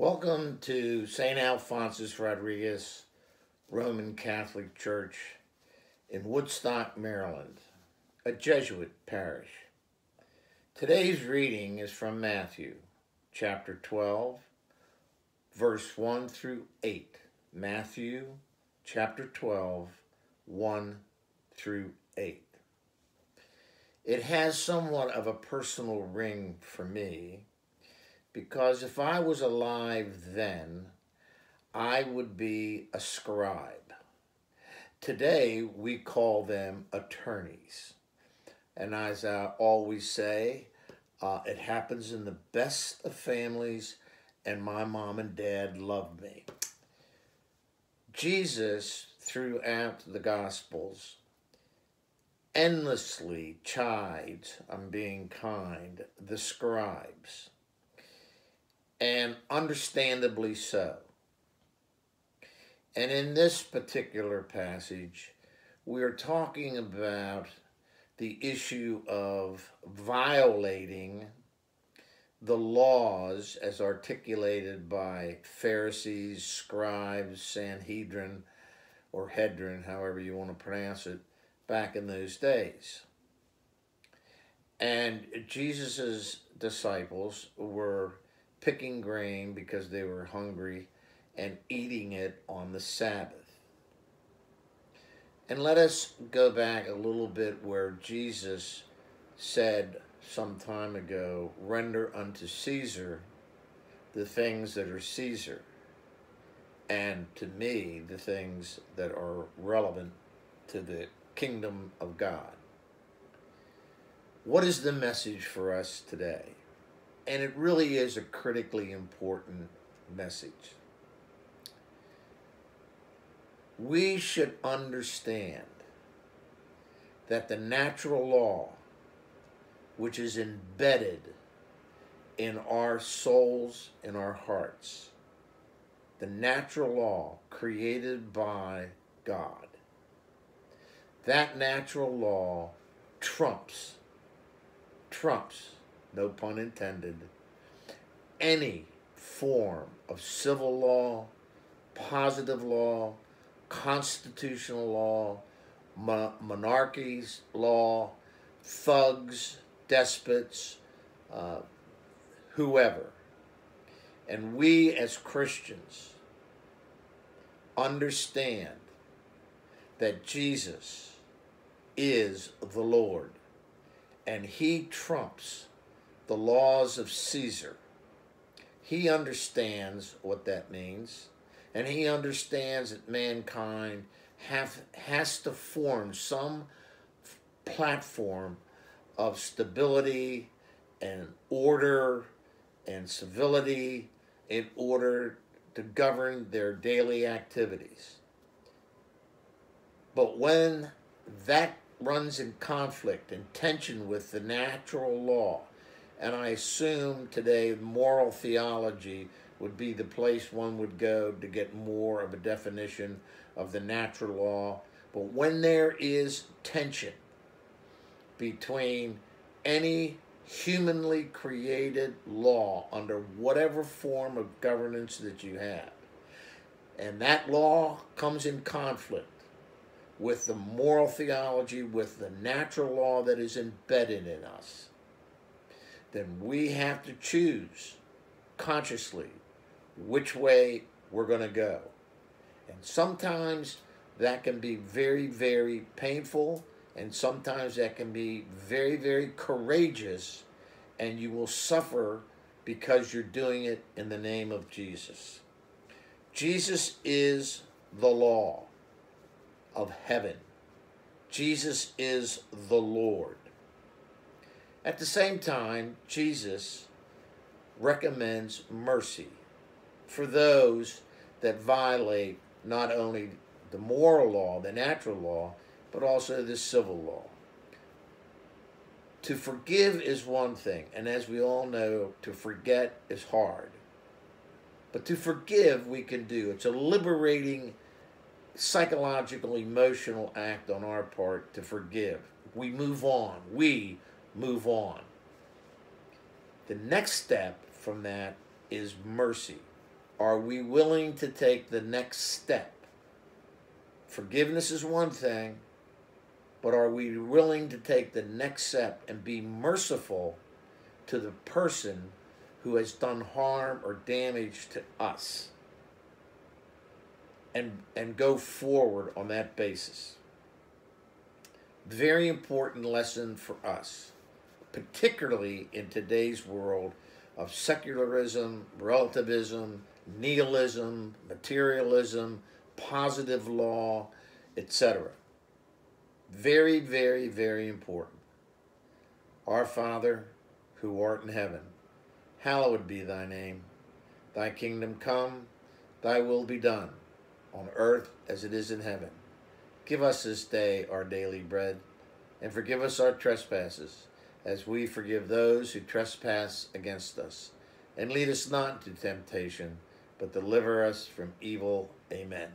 Welcome to St. Alphonsus Rodriguez Roman Catholic Church in Woodstock, Maryland, a Jesuit parish. Today's reading is from Matthew chapter 12, verse 1 through 8. Matthew chapter 12, 1 through 8. It has somewhat of a personal ring for me because if I was alive then, I would be a scribe. Today, we call them attorneys. And as I always say, uh, it happens in the best of families, and my mom and dad loved me. Jesus, throughout the Gospels, endlessly chides on being kind the scribes and understandably so. And in this particular passage, we're talking about the issue of violating the laws as articulated by Pharisees, scribes, Sanhedrin, or Hedron, however you want to pronounce it, back in those days. And Jesus' disciples were picking grain because they were hungry and eating it on the Sabbath. And let us go back a little bit where Jesus said some time ago, render unto Caesar the things that are Caesar, and to me, the things that are relevant to the kingdom of God. What is the message for us today? And it really is a critically important message. We should understand that the natural law, which is embedded in our souls, in our hearts, the natural law created by God, that natural law trumps, trumps no pun intended, any form of civil law, positive law, constitutional law, mo- monarchies law, thugs, despots, uh, whoever. And we as Christians understand that Jesus is the Lord and he trumps the laws of Caesar. He understands what that means, and he understands that mankind have, has to form some platform of stability and order and civility in order to govern their daily activities. But when that runs in conflict and tension with the natural law, and I assume today moral theology would be the place one would go to get more of a definition of the natural law. But when there is tension between any humanly created law under whatever form of governance that you have, and that law comes in conflict with the moral theology, with the natural law that is embedded in us, then we have to choose consciously which way we're going to go. And sometimes that can be very, very painful, and sometimes that can be very, very courageous, and you will suffer because you're doing it in the name of Jesus. Jesus is the law of heaven. Jesus is the Lord. At the same time, Jesus recommends mercy for those that violate not only the moral law, the natural law, but also the civil law. To forgive is one thing, and as we all know, to forget is hard. But to forgive, we can do. It's a liberating psychological, emotional act on our part to forgive. We move on. We move on. The next step from that is mercy. Are we willing to take the next step? Forgiveness is one thing, but are we willing to take the next step and be merciful to the person who has done harm or damage to us? And, and go forward on that basis. Very important lesson for us, particularly in today's world of secularism, relativism, nihilism, materialism, positive law, etc. Very, very, very important. Our Father, who art in heaven, hallowed be thy name. Thy kingdom come, thy will be done, on earth as it is in heaven. Give us this day our daily bread, and forgive us our trespasses, as we forgive those who trespass against us. And lead us not into temptation, but deliver us from evil. Amen.